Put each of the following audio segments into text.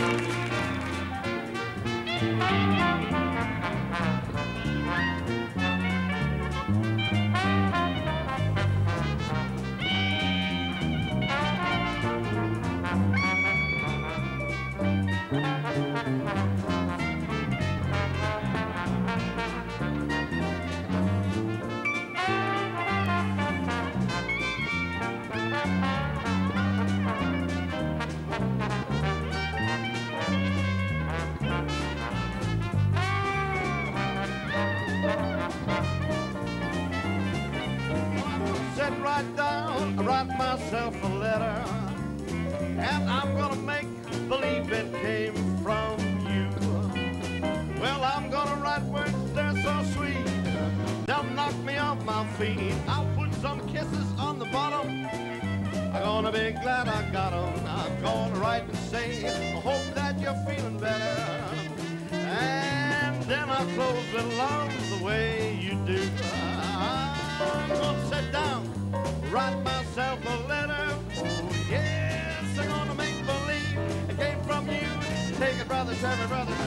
Música sit right down, I write myself a letter, and I'm gonna make believe it came from you. Well, I'm gonna write words that are so sweet, they'll knock me off my feet. I'll put some kisses on the bottom. I'm gonna be glad I got got 'em. I'm gonna write and say, I hope that you're feeling better. And then I'll close with love Take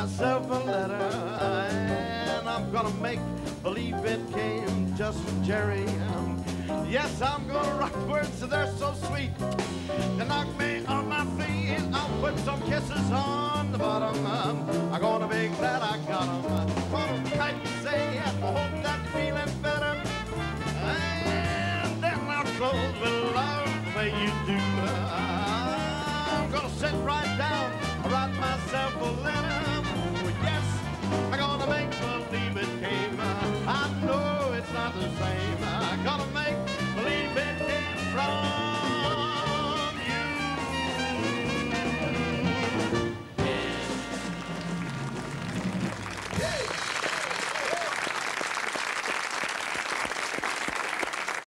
myself a letter, and I'm gonna make believe it came just from Jerry. Yes, I'm gonna write words that are so sweet to knock me on my feet. I'll put some kisses on the bottom. I'm gonna be glad I got 'em. Gonna write and say, I hope that feeling better. And then I'll close with love the way you do. I'm gonna sit right down, write myself a letter. I gotta make believe it came. I know it's not the same. Gonna make believe it came from you.